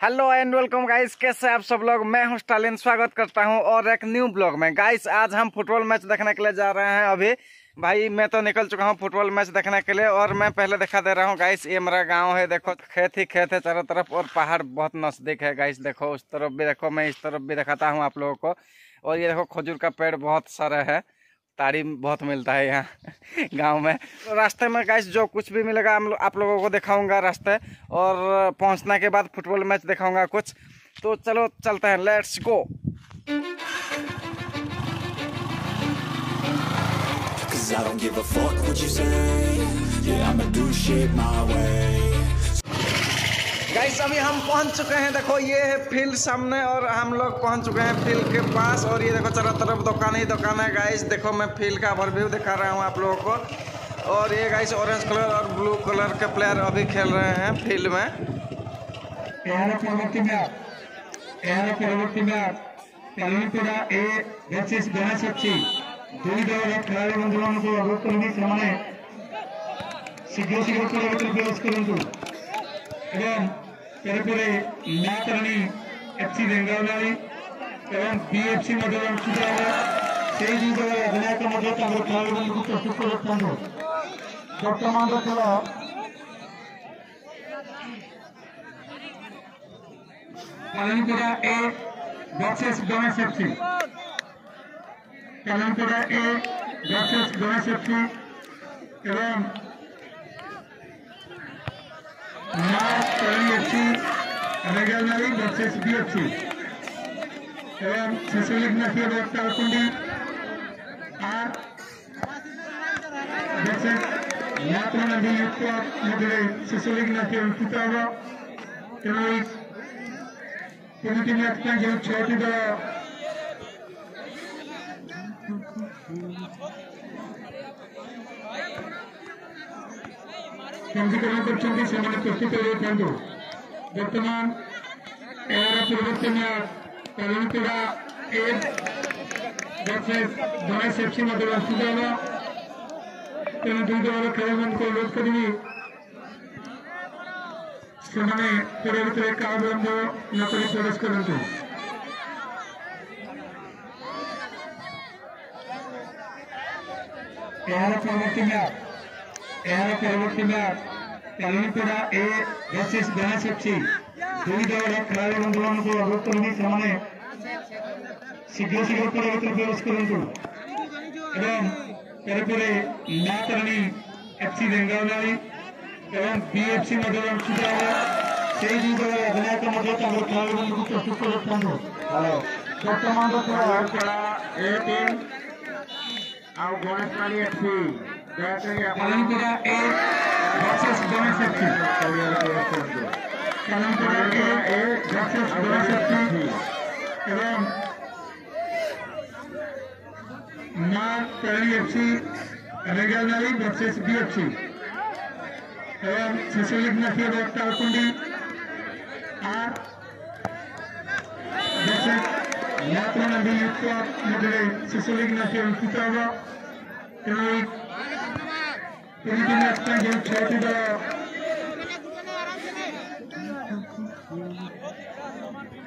Hello and welcome guys, कैसे आप सब लोग? मैं हूँ स्टालिन, स्वागत करता हूँ और एक न्यू ब्लॉग में। गाइस, आज हम फुटबॉल मैच देखने के लिए जा रहे हैं अभी। भाई, मैं तो निकल चुका हूँ फुटबॉल मैच देखने के लिए और मैं पहले दिखा दे रहा हूँ, गाइस, ये मेरा गाँव है। देखो, खेत ही खेत है चारों तरफ़ और पहाड़ बहुत नज़दीक है। गाइस, देखो, उस तरफ़ भी देखो, मैं इस तरफ़ भी दिखाता हूँ आप लोगों को। और ये देखो, खजूर का पेड़ बहुत सारा है। ताड़ी बहुत मिलता है यहाँ गाँव में। तो रास्ते में गाइस जो कुछ भी मिलेगा हम लो, आप लोगों को दिखाऊँगा रास्ते और पहुँचने के बाद फुटबॉल मैच दिखाऊँगा कुछ। तो चलो चलते हैं let's go I don't give a fuck what you say. Yeah, I'ma do shit my way. Guys अभी हम पहुँच चुके हैं, देखो, ये है फ़ील्ड सामने और हम लोग पहुँच चुके हैं फ़ील्ड के पास और ये देखो, चारों तरफ़ दुकान ही दुकान है। गाइस देखो, मैं फ़ील्ड का ओवरव्यू दिखा रहा हूँ आप लोगों को। और ये गाइस ऑरेंज कलर और ब्लू कलर के प्लेयर अभी खेल रहे हैं फ़ील्ड में। दुई এরপরে মাতারানী এফসি রেঙ্গাওলারি এবং বিএফসি মধুরাম সুতরাং সেই দুই দলের অধিনায়ক মধ্যে তাদের খেলোয়াড়গুলিকে প্রস্তুত করে থাকবে বর্তমান খেলা পালনপুরা এ বক্সেস গণেশ এফসি পালনপুরা এ বক্সেস গণেশ এফসি এবং মাছ এফসি রেগালনারি ভার্সেস বিএফসি এবং শিশুলিক নাকিয়া বক্তাকুন্ডি আর ভার্সেস ন্যাতনাদি যুক্ত মধ্যে শিশুলিক নাকিয়া অনুষ্ঠিত হব এবং ତିନିଟି ମ୍ୟାଚ୍ ପାଇଁ ଯେଉଁ ଛଅଟି ଦଳ ପଞ୍ଜୀକରଣ କରିଛନ୍ତି ସେମାନେ ପ୍ରସ୍ତୁତ ହୋଇଥାନ୍ତୁ ବର୍ତ୍ତମାନ ଏହାର ପୂର୍ବବର୍ତ୍ତୀ match Kalipura A versus Ganesh FC ମଧ୍ୟ ଅନୁଷ୍ଠିତ ହେବ ତେଣୁ ଦୁଇ ଦଳର ଖେଳାଳିମାନଙ୍କୁ ଅନୁରୋଧ କରିବି ସେମାନେ ପେଡ଼ ଭିତରେ କାଳ ବିଳମ୍ବ ନ କରି ପ୍ରବେଶ କରନ୍ତୁ ଏହାର ପରବର୍ତ୍ତୀ ମ୍ୟାଚ୍ ଏହାର ପରବର୍ତ୍ତୀ match Kalipura A versus Ganesh ଅଛି ଦୁଇ ଦଳର ଖେଳାଳି ବନ୍ଧୁମାନଙ୍କୁ ଅନୁରୋଧ କରିବି ସେମାନେ ଶୀଘ୍ର ଶୀଘ୍ର ପେଡ଼ ଭିତରେ ପ୍ରବେଶ କରନ୍ତୁ ଏବଂ ତେଣୁକରି ମ୍ୟାଚ୍ ରାଣୀ ଏଫ୍ ସି ବେଙ୍ଗାଉଲାଳି এবং বিএফসি ମଧ୍ୟ ଅନୁଷ୍ଠିତ ହେବ ସେହି ଦୁଇ ଦଳର ଅଧିନାୟକ ମଧ୍ୟ ତାଙ୍କର ଖେଳାଳିମାନଙ୍କୁ ପ୍ରସ୍ତୁତ କରି ରଖନ୍ତୁ ବର୍ତ୍ତମାନର ଖେଳ ଖେଳ ଏ ଟିମ୍ ଆଉ ଗଣେଶ ପାଣି ଏଫ୍ସି ଦୟାକରି ଆପଣ କାଲମପୁରା ଏ ଭର୍ସେସ୍ ଗଣେଶ ଏଫ୍ସି तेलंगाना के ए जस्टिस गुलाशक्ति एवं माँ एलडीएफसी रेगलरी जस्टिस युक्त मध्य शिशुलिग्नकीय अंकिता एवं जो क्षेत्र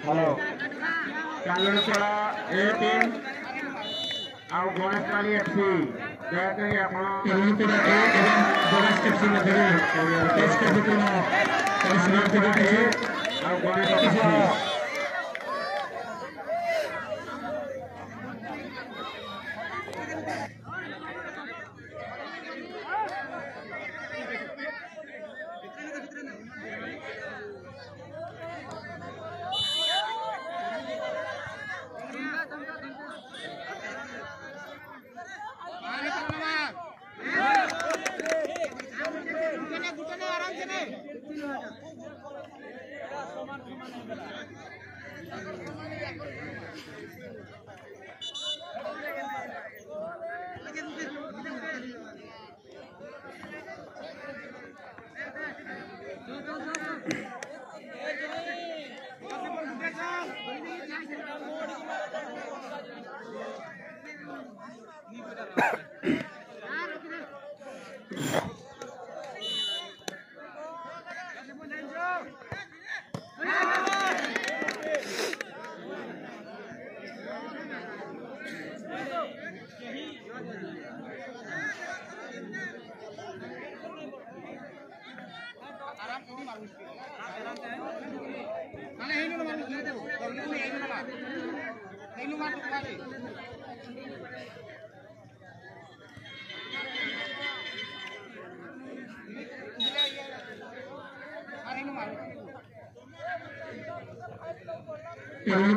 ହ୍ୟାଲୋ କାଲୁଣପଡ଼ା ଏ ଟିମ୍ ଆଉ ଗଣେଶ ପାଲି ଏଫ୍ ସି ଦୟାକରି ଆପଣ କାଲୁଣପଡ଼ା ଏ ଏବଂ ଗଣେଶ ଏଫ୍ ସି ମଧ୍ୟରେ ଟେଷ୍ଟ କାର୍ଯ୍ୟକ୍ରମ ଆଉ ଗଣେଶ Yeah.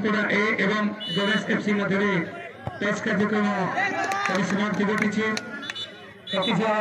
కూడా ఏ ఏవం గోవేస్ ఎఫ్సి మధ్యలో टेस्ट कार्यक्रम परिसमाप्ति घटी प्रतिभा